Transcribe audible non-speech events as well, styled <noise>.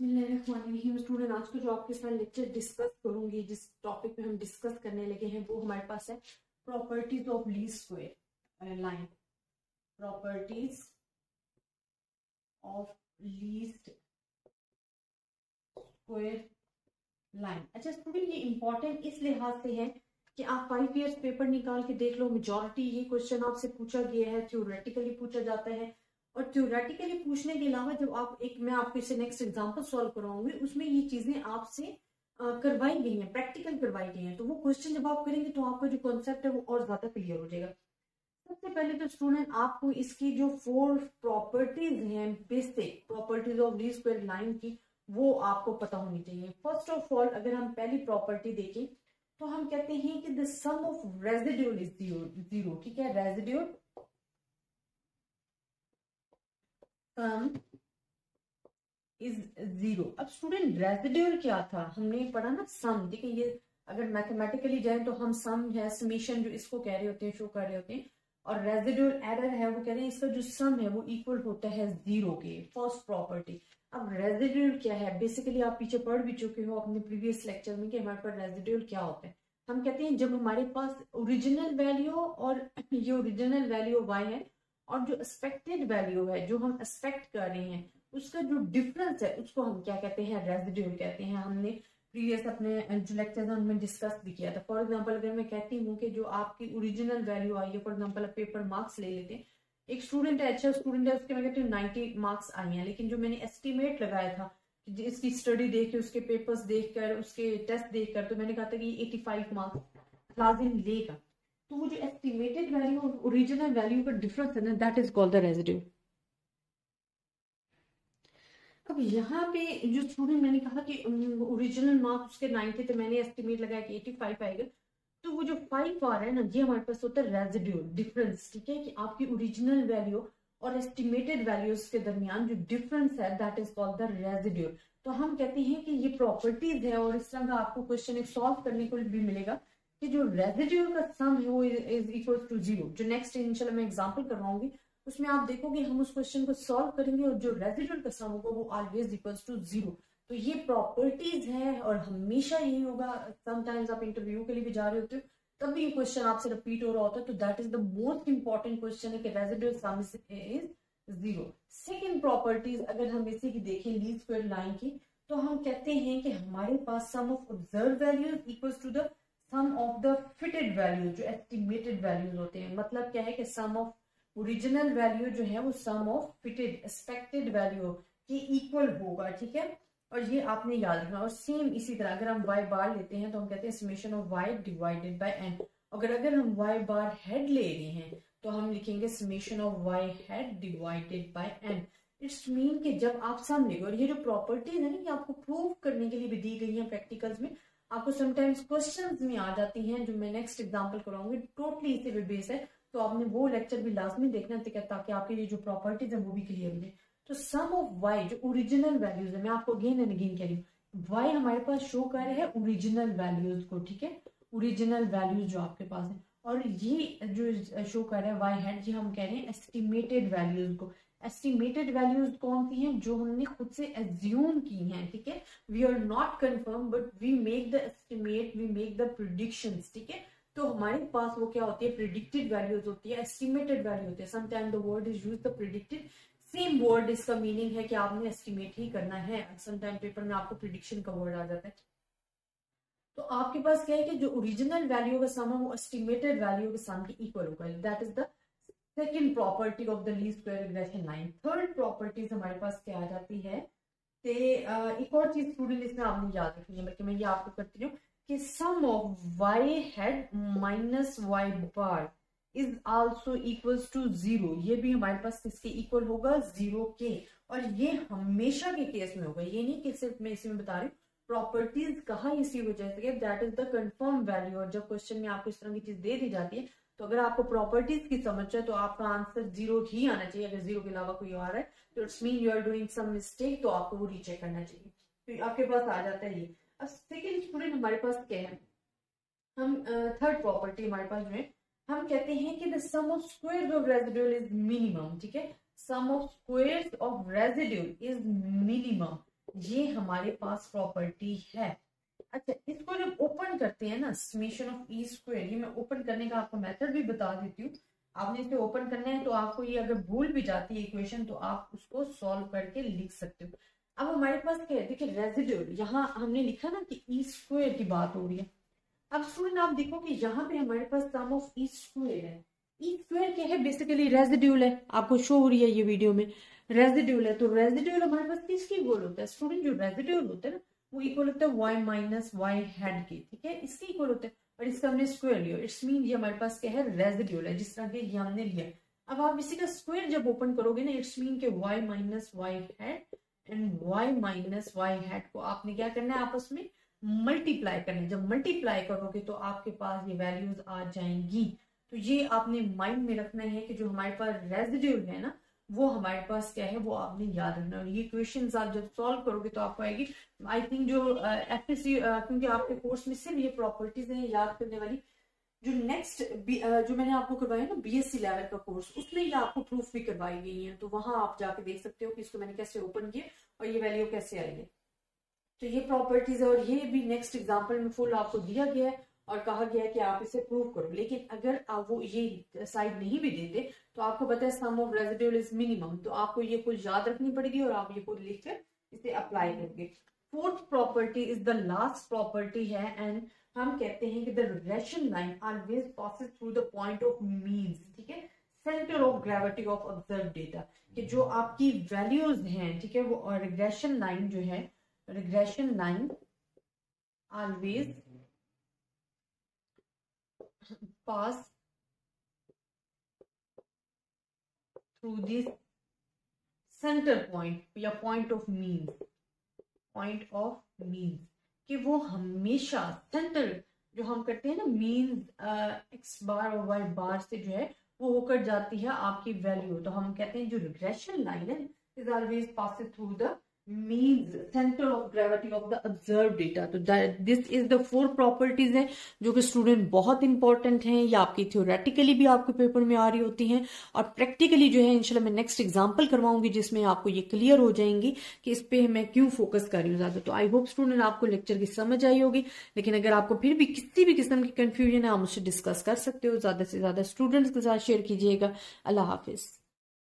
Student आज को जो आपके साथ लेक्चर डिस्कस करूँगी, जिस टॉपिक पे हम डिस्कस करने लगे हैं, वो हमारे पास है properties of least square line properties of least square line अच्छा स्टूडेंट ये इंपॉर्टेंट इस लिहाज से है कि आप फाइव ईयर्स पेपर निकाल के देख लो मेजोरिटी ये क्वेश्चन आपसे पूछा गया है थ्योरेटिकली पूछा जाता है। और थ्योरेटिकली पूछने के अलावा जब आप एक, मैं आपको इसे नेक्स्ट एग्जांपल सॉल्व कराऊँगी उसमें ये चीज़ें आपसे करवाई गई हैं प्रैक्टिकल करवाई गई हैं। तो वो क्वेश्चन जब आप करेंगे तो आपका जो कॉन्सेप्ट है वो और ज़्यादा क्लियर हो जाएगा। सबसे पहले तो स्टूडेंट आपको इसकी जो फोर प्रॉपर्टीज़ हैं बेसिक प्रॉपर्टीज़ ऑफ़ ली स्क्वायर लाइन की, वो आपको पता होनी चाहिए। फ़र्स्ट ऑफ़ ऑल अगर हम पहली प्रॉपर्टी देखें तो हम कहते हैं कि the sum of residual is zero ठीक है? रेजिड्यूल इज़ ज़ीरो अब स्टूडेंट रेजिड्यूल क्या था? हमने पढ़ा ना सम देखिए ये अगर मैथमेटिकली जाए तो हम सम है समीशन जो इसको कह रहे होते हैं शो कर रहे होते हैं और रेजिड्यूल एरर है, वो कह रहे हैं इसका जो सम है वो इक्वल होता है ज़ीरो के फ़र्स्ट प्रॉपर्टी अब रेजिड्यूल क्या है? बेसिकली आप पीछे पढ़ भी चुके हो अपने प्रीवियस लेक्चर में कि हमारे पास रेजिड्यूल क्या होता है। हम कहते हैं जब हमारे पास ओरिजिनल वैल्यू और <clears throat> ये ओरिजिनल वैल्यू वाई है और जो एक्सपेक्टेड वैल्यू है, जो हम एक्सपेक्ट कर रहे हैं, उसका जो डिफरेंस है, उसको हम क्या कहते हैं? रेजिड्यूल कहते हैं। हमने प्रीवियस अपने जो लेक्चर उनमें डिस्कस भी किया था। फॉर एग्जांपल अगर मैं कहती हूँ कि जो आपकी ओरिजिनल वैल्यू आई है फॉर एग्जांपल पेपर मार्क्स ले लेते हैं, एक स्टूडेंट है अच्छा स्टूडेंट है, उसके मैं कहती हूँ नाइनटी मार्क्स आई हैं, लेकिन जो मैंने एस्टिमेट लगाया था इसकी स्टडी देख के, उसके पेपर्स देख कर, उसके टेस्ट देख कर तो मैंने कहा था कि एटी फाइव मार्क्स लाजिम लेगा। तो वो जो एस्टिमेटेड वैल्यू और ओरिजिनल वैल्यू का डिफरेंस है ना that is called the residue अब यहाँ पे जो स्टूडेंट मैंने कहा कि ओरिजिनल मार्क्स उसके 90 थे मैंने एस्टिमेट लगाया कि 85 आएगा। तो वो जो फाइव आ रहा है ना, ये हमारे पास होता है रेजिड्यू डिफरेंस ठीक है? कि आपकी ओरिजिनल वैल्यू और एस्टिमेटेड वैल्यूज़ के दरमियान जो डिफरेंस है that is called the residue तो हम कहते हैं कि ये प्रॉपर्टीज़ है और इस तरह का आपको क्वेश्चन सॉल्व करने को भी मिलेगा। कि जो रेजिड्यूल का सम है, वो इज़ इक्वल टू ज़ीरो जो नेक्स्ट इंशाल्लाह मैं एग्जांपल करवाऊँगी उसमें आप देखोगे हम उस क्वेश्चन को सॉल्व करेंगे और जो रेजिड्यूल का सम होगा, वो ऑलवेज इक्वल्स टू ज़ीरो तो ये प्रॉपर्टीज़ है और हमेशा यही होगा। समटाइम्स आप इंटरव्यू के लिए भी जा रहे होते हो तब भी ये क्वेश्चन आपसे रिपीट हो रहा होता है। तो that is the most important question है कि residual sum is zero second properties अगर हम इसी की देखें लीज स्क्वायर लाइन की तो हम कहते हैं कि हमारे पास sum of observed values equals to the sum of the fitted value जो एस्टिमेटेड वैल्यूज़ होते हैं मतलब क्या है कि सम ऑफ़ ओरिजिनल वैल्यू जो है, वो sum of fitted expected value के इक्वल होगा, ठीक है? और ये आपने याद रखना, और सेम इसी तरह, अगर हम वाई बार लेते हैं तो हम कहते हैं summation of Y divided by N अगर अगर हम वाई बार हेड ले रहे हैं तो हम लिखेंगे summation of Y head divided by N it's mean कि जब आप सम लेंगे, और ये जो प्रॉपर्टीज़ है ना, ये आपको प्रूव करने के लिए भी दी गई है प्रैक्टिकल्स में आपको समटाइम्स क्वेश्चन में आ जाती हैं जो मैं नेक्स्ट एग्ज़ाम्पल कराऊँगी टोटली इसी पे बेस है। तो आपने वो लेक्चर भी लास्ट में देखना ताकि आपके ये जो प्रॉपर्टीज़ है वो भी क्लियर हो तो सम ऑफ़ वाई जो ओरिजिनल वैल्यूज़ है, मैं आपको अगेन एंड अगेन कह रही हूँ वाई हमारे पास शो कर रहे हैं ओरिजिनल वैल्यूज़ को, ठीक है? ओरिजिनल वैल्यूज़ जो आपके पास है। और ये जो शो कर रहे हैं वाई हैड जी हम कह रहे हैं एस्टिमेटेड वैल्यूज़ को। एस्टिमेटेड वैल्यूज़ कौन सी हैं जो हमने खुद से एज्यूम की हैं, ठीक है? We are not confirm but we make the estimate we make the prediction ठीक है? तो हमारे पास वो क्या होती है? प्रिडिक्टेड वैल्यूज़ होती है एस्टिमेटेड वैल्यू होती है। Sometime the word is use the predicted same word इसका मीनिंग है कि आपने एस्टिमेट ही करना है। समटाइम पेपर में आपको प्रिडिक्शन का वर्ड आ जाता है। तो आपके पास क्या है कि जो ओरिजिनल वैल्यू का सम है, वो एस्टिमेटेड वैल्यू के सम के इक्वल होगा। That is the second property of the least square regression line third properties हमारे पास क्या आ जाती है? ते एक और चीज़ स्टूडेंट इसमें आपने याद रखनी है, बल्कि मैं ये आपको करती हूँ कि sum of Y head minus Y bar is also equals to zero ये भी हमारे पास किसके इक्वल होगा? ज़ीरो के। और ये हमेशा के केस में होगा। ये नहीं कि सिर्फ़ मैं इसी में बता रही हूँ। प्रॉपर्टीज़ कहा इसी वजह से that is the confirm value और जब क्वेश्चन में आपको इस तरह की चीज़ दे दी जाती है तो अगर आपको प्रॉपर्टीज़ की समझ है तो आपका आंसर ज़ीरो ही आना चाहिए, अगर ज़ीरो के अलावा कोई आ रहा है तो it's mean you are doing some mistake तो आपको वो रीचेक करना चाहिए। तो आपके पास आ जाता है ये। अब सेकेंड स्टूडेंट हमारे पास क्या है? हम थर्ड प्रॉपर्टी हमारे पास जो है हम कहते हैं कि the sum of square of residual is minimum ठीक है? Sum of square of residual is minimum ये हमारे पास प्रॉपर्टी है। अच्छा इसको जब ओपन करते हैं ना समेशन ऑफ़ ई स्क्वायर ये मैं ओपन करने का आपको मेथड भी बता देती हूँ। आपने इसे ओपन करना है तो आपको ये अगर भूल भी जाती है इक्वेशन तो आप उसको सॉल्व करके लिख सकते हो। अब हमारे पास क्या है? देखिए रेजिड्यूल यहाँ हमने लिखा ना कि ई स्क्वायर की बात हो रही है। अब स्टूडेंट आप देखो कि यहाँ पे हमारे पास सम ऑफ़ ई स्क्वायर है। ई स्क्वायर क्या है? बेसिकली रेजिड्यूल है। आपको शो हो रही है ये वीडियो में। रेजिड्यूल है तो रेजिड्यूल हमारे पास किसकी इक्वल होता है? स्टूडेंट जो रेजिड्यूल होता है ना वो इक्वल होता है वाई माइनस वाई हेड के, ठीक है? इसके इक्वल होता है और इसका हमने स्क्वायर लिया। इट्स मीन ये हमारे पास क्या है? रेजिड्यूल है, जिस तरह के ये हमने लिया। अब आप इसी का स्क्वायर जब ओपन करोगे ना इट्स मीन के Y minus Y head and Y minus Y head को आपने क्या करना है आपस में? मल्टीप्लाई करना है। जब मल्टीप्लाई करोगे तो आपके पास ये वैल्यूज़ आ जाएँगी। तो ये आपने माइंड में रखना है कि जो हमारे पास रेजिड्यूल है ना वो हमारे पास क्या है वो आपने याद रखना और ये क्वेश्चन आप जब सॉल्व करोगे तो आपको आएगी। आई थिंक जो एफ़ uh, uh, क्योंकि आपके कोर्स में सिर्फ़ ये प्रॉपर्टीज़ हैं याद करने वाली जो नेक्स्ट uh, जो मैंने आपको करवाया ना बीएससी लेवल का कोर्स उसमें ये आपको प्रूफ भी करवाई गई है। तो वहाँ आप जाके देख सकते हो कि इसको मैंने कैसे ओपन किया और ये वैल्यू कैसे आई है तो ये प्रॉपर्टीज़ है और ये भी नेक्स्ट एग्ज़ाम्पल में फुल आपको दिया गया है। और कहा गया है कि आप इसे प्रूव करो। लेकिन अगर आप वो ये साइड नहीं भी देते तो आपको पता है sum of residual is minimum तो आपको ये कुल याद रखनी पड़ेगी और आप ये कुल लिखकर इसे अप्लाई करोगे। Fourth property is the last property है एंड हम कहते हैं कि the regression line always passes through the point of means ठीक है? Centre of gravity of observed data कि जो आपकी वैल्यूज़ हैं, ठीक है, वो रिग्रेशन लाइन जो है regression line always pass through this center point या point of means, point of means, कि वो हमेशा सेंटर जो हम करते हैं ना मीन्स एक्स बार और वाई बार से जो है, वो होकर जाती है आपकी वैल्यू तो हम कहते हैं जो रिग्रेशन लाइन है is always pass through the means center of gravity of the observed data. तो this is the four properties हैं जो कि स्टूडेंट बहुत इंपॉर्टेंट हैं, या आपकी थियोरेटिकली भी आपके पेपर में आ रही होती हैं, और प्रैक्टिकली जो है, इंशाल्लाह मैं नेक्स्ट एग्जांपल करवाऊँगी जिसमें आपको ये क्लियर हो जाएँगी कि इस पे मैं क्यों फोकस कर रही हूँ ज़्यादा। तो आई होप स्टूडेंट आपको लेक्चर की समझ आई होगी, लेकिन अगर आपको फिर भी किसी भी किस्म की कंफ्यूजन है, आप मुझसे डिस्कस कर सकते हो। ज़्यादा से ज़्यादा स्टूडेंट्स के साथ शेयर कीजिएगा। अल्लाह हाफिज़।